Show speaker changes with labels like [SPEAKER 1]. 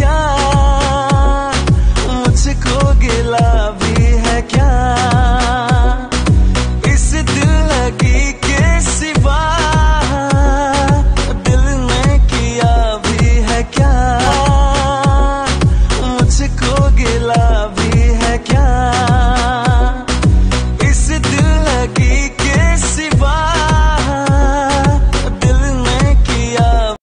[SPEAKER 1] Yeah.